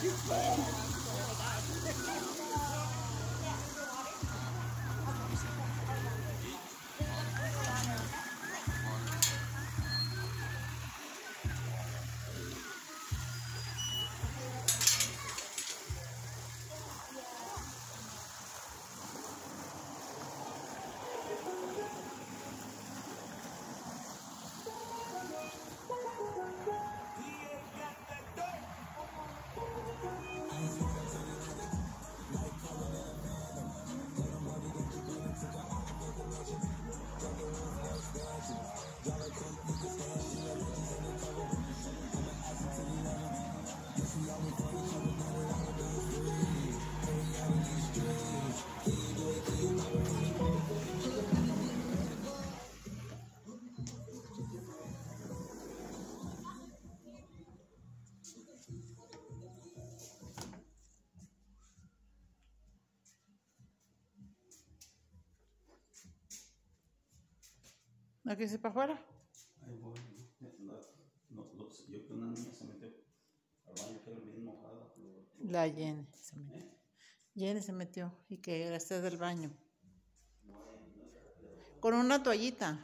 You're fast. ¿No quieres ir para afuera? Ahí voy. La, no, los, yo que una niña se metió al baño que era bien mojada. La Jenny se metió. ¿Eh? Jenny se metió y que esté del baño. Con una toallita.